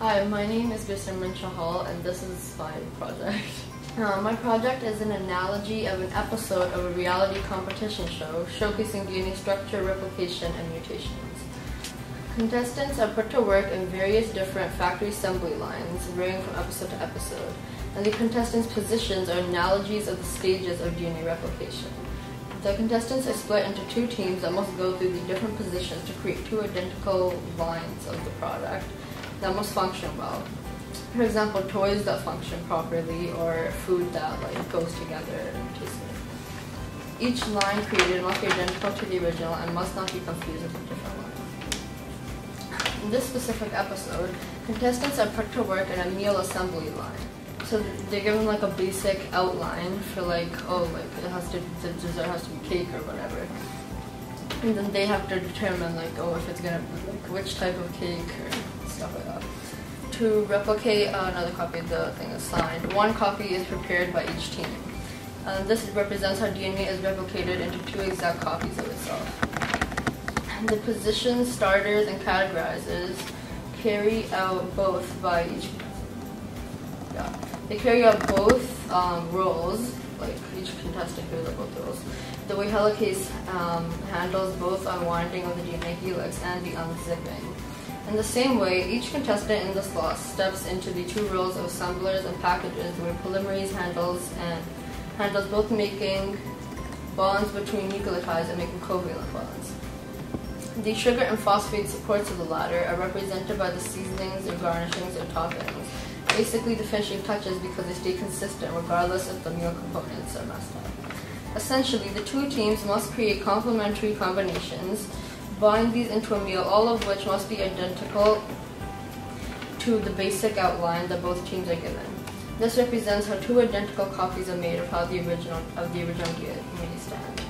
Hi, my name is Gursimran Chahal and this is my project. Uh, my project is an analogy of an episode of a reality competition show showcasing DNA structure, replication, and mutations. Contestants are put to work in various different factory assembly lines, varying from episode to episode, and the contestants' positions are analogies of the stages of DNA replication. The contestants are split into two teams that must go through the different positions to create two identical lines of the product that must function well. For example, toys that function properly or food that like goes together and tastes. Each line created must be identical to the original and must not be confused with a different line. In this specific episode, contestants are put to work in a meal assembly line. So they're given like a basic outline for like, oh, like it has to, the dessert has to be cake or whatever. And then they have to determine like, oh, if it's gonna be like which type of cake or stuff like that to replicate uh, another copy of the thing assigned. One copy is prepared by each team. Uh, this represents how DNA is replicated into two exact copies of itself. The positions, starters, and categorizers carry out both by each. Yeah, they carry out both um, roles, like each contestant carries out both roles. The way Helicase um, handles both unwinding of the DNA helix and the unzipping. In the same way, each contestant in the slot steps into the two roles of assemblers and packages where polymerase handles and handles both making bonds between nucleotides and making covalent bonds. The sugar and phosphate supports of the latter are represented by the seasonings or garnishings or toppings, basically the finishing touches because they stay consistent regardless if the meal components are messed up. Essentially, the two teams must create complementary combinations bind these into a meal, all of which must be identical to the basic outline that both teams are given. This represents how two identical copies are made of how the original of the original DNA stand.